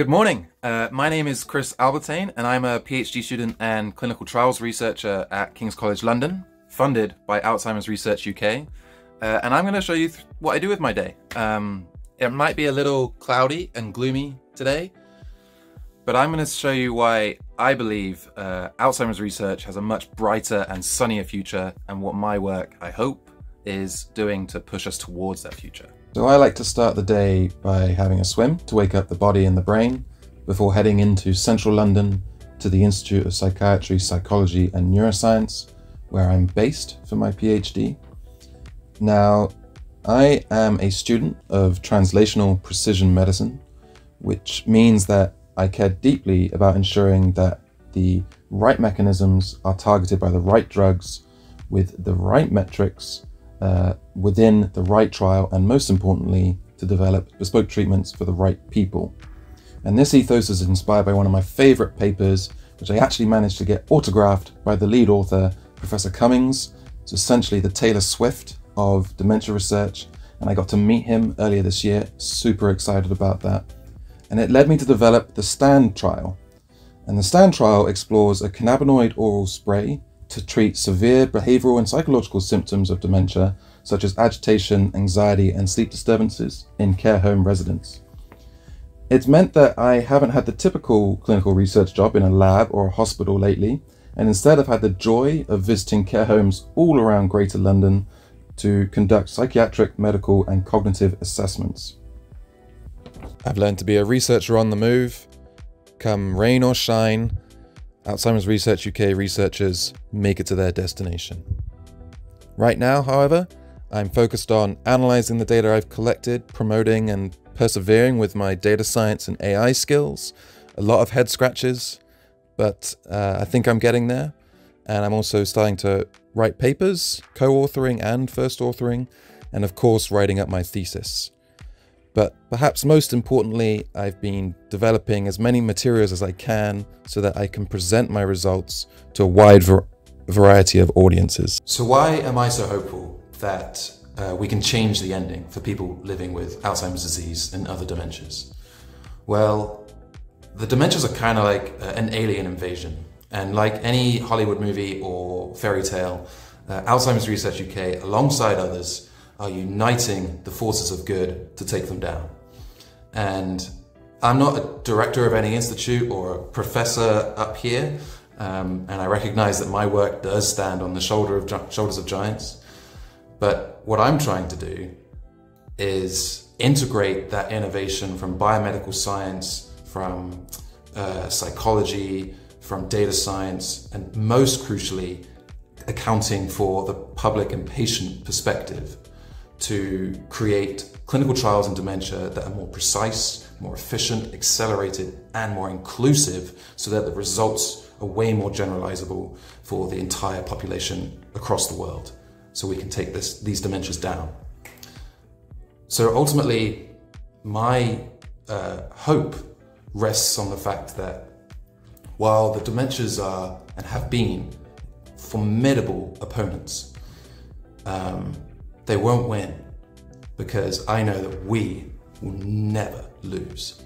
Good morning. Uh, my name is Chris Albertyn, and I'm a PhD student and clinical trials researcher at King's College London, funded by Alzheimer's Research UK. Uh, and I'm going to show you what I do with my day. Um, it might be a little cloudy and gloomy today, but I'm going to show you why I believe uh, Alzheimer's research has a much brighter and sunnier future, and what my work, I hope, is doing to push us towards that future. So, I like to start the day by having a swim to wake up the body and the brain before heading into central London to the Institute of Psychiatry, Psychology, and Neuroscience, where I'm based for my PhD. Now, I am a student of translational precision medicine, which means that I care deeply about ensuring that the right mechanisms are targeted by the right drugs with the right metrics uh, within the right trial, and most importantly, to develop bespoke treatments for the right people. And this ethos is inspired by one of my favorite papers, which I actually managed to get autographed by the lead author, Professor Cummings. It's essentially the Taylor Swift of dementia research, and I got to meet him earlier this year. Super excited about that and it led me to develop the STAND trial. And the STAND trial explores a cannabinoid oral spray to treat severe behavioral and psychological symptoms of dementia, such as agitation, anxiety, and sleep disturbances in care home residents. It's meant that I haven't had the typical clinical research job in a lab or a hospital lately, and instead I've had the joy of visiting care homes all around Greater London to conduct psychiatric, medical, and cognitive assessments. I've learned to be a researcher on the move. Come rain or shine, Alzheimer's Research UK researchers make it to their destination. Right now, however, I'm focused on analysing the data I've collected, promoting and persevering with my data science and AI skills. A lot of head scratches, but uh, I think I'm getting there. And I'm also starting to write papers, co authoring and first authoring, and of course, writing up my thesis. But perhaps most importantly, I've been developing as many materials as I can so that I can present my results to a wide variety of audiences. So, why am I so hopeful that uh, we can change the ending for people living with Alzheimer's disease and other dementias? Well, the dementias are kind of like uh, an alien invasion. And like any Hollywood movie or fairy tale, uh, Alzheimer's Research UK, alongside others, are uniting the forces of good to take them down. And I'm not a director of any institute or a professor up here, um, and I recognize that my work does stand on the shoulder of shoulders of giants. But what I'm trying to do is integrate that innovation from biomedical science, from uh, psychology, from data science, and most crucially, accounting for the public and patient perspective to create clinical trials in dementia that are more precise, more efficient, accelerated, and more inclusive so that the results are way more generalizable for the entire population across the world. So we can take this, these dementias down. So ultimately, my uh, hope rests on the fact that while the dementias are and have been formidable opponents, um, they won't win because I know that we will never lose.